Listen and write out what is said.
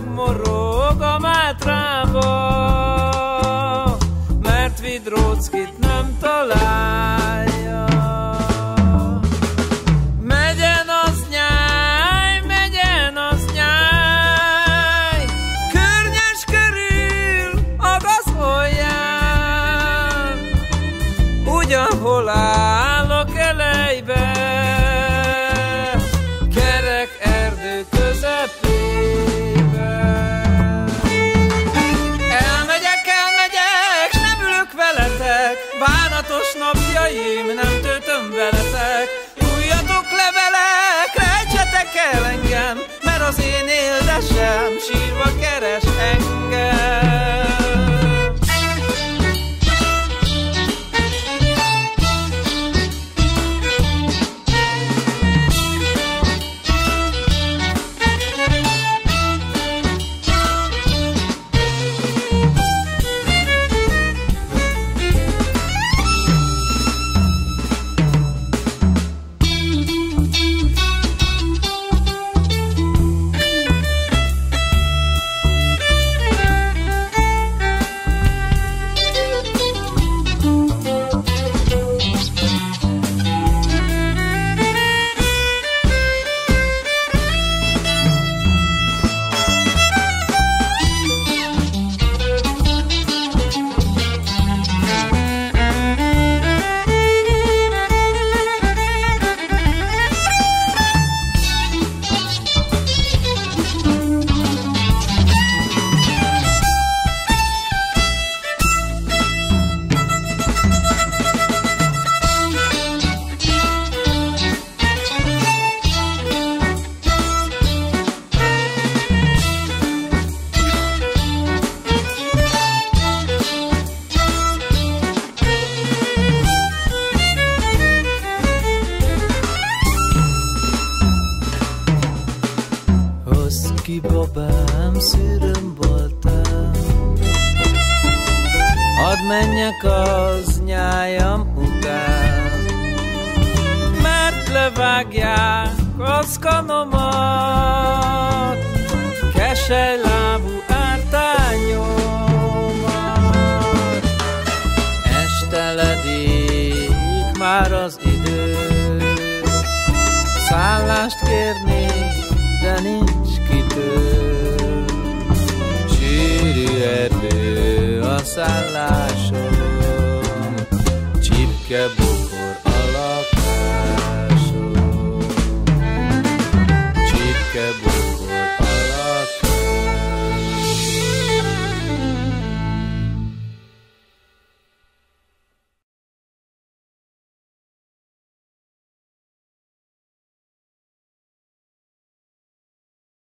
morog a mátrába, mert Vidróckit nem találja. Megyen az nyáj, megyen az nyáj, környes körül a gazholján, ugyanhol áll a kelejben. Bánatos napjaim nem töltöm veletek. Hozd ki babám, szűröm voltál Hadd menjek az nyájam után Mert levágják az kanomat Keselylábú ártányomat. Esteledik már az idő Szállást kérnék, de nincs erdő, sűrű erdő csipke bokor alak.